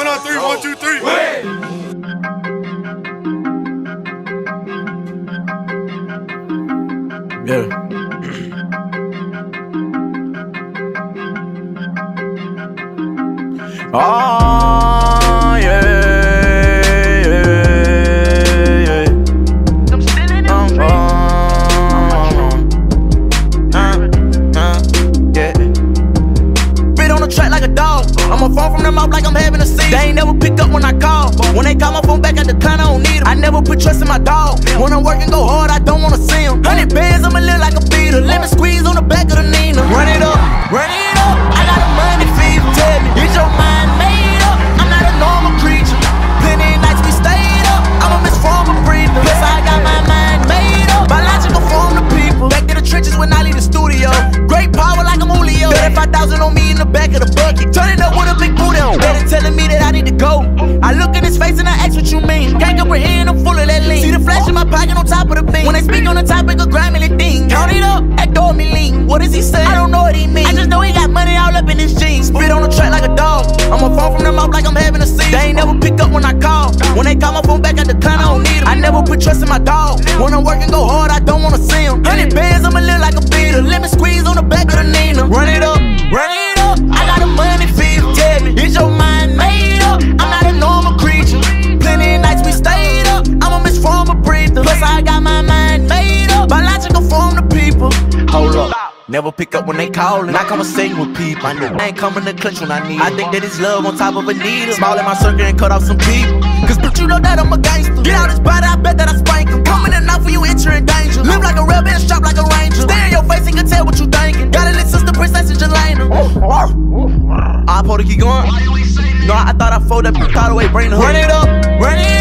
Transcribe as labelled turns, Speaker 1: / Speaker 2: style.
Speaker 1: One on three, one, two, three.
Speaker 2: Yeah. Oh, dog. I'm a phone from them up like I'm having a seat. They ain't never pick up when I call. When they call my phone back at the kind, I don't need 'em. I never put trust in my dog. When I'm working, go hard, I don't wanna see 'em. Hundred bands, I'ma live like a beater. Lemon squeeze on the back of the Nina. Run it up, run it up. I got a money fever. Tell me, is your mind made up? I'm not a normal creature. Plenty nights we stayed up. I'm a misformed breather. Plus I got my mind made up. Biological form to people. Back to the trenches when I leave the studio. Great power like I'm Julio. Bet 5,000 on me in the back of the bucket. Turning up Count it up, adore me lean. What does he say? I don't know what he mean. I just know he got money all up in his jeans. Spit on the track like a dog. I'ma phone from the mouth like I'm having a seat. They ain't never pick up when I call. When they call my phone back at the kind, I don't need 'em. I never put trust in my dog. When I'm working, go hard, I don't wanna see 'em. Hundred bands, I'ma live like a beater. Lemon squeeze Never pick up when they callin'. And sing with people. I know I ain't coming to clutch when I need. I think that it's love on top of a needle. Small in my circle and cut off some people. Cause bitch, you know that I'm a gangster. Get out this body, I bet that I spank 'em. Coming in out for you, enter in danger. Live like a rebel and strap like a ranger. Stare in your face and can tell what you thinking. Got a little sister, princess, and Jelena. I supposed to keep going. No, I thought I fold up and thought away, the hood. Run it up.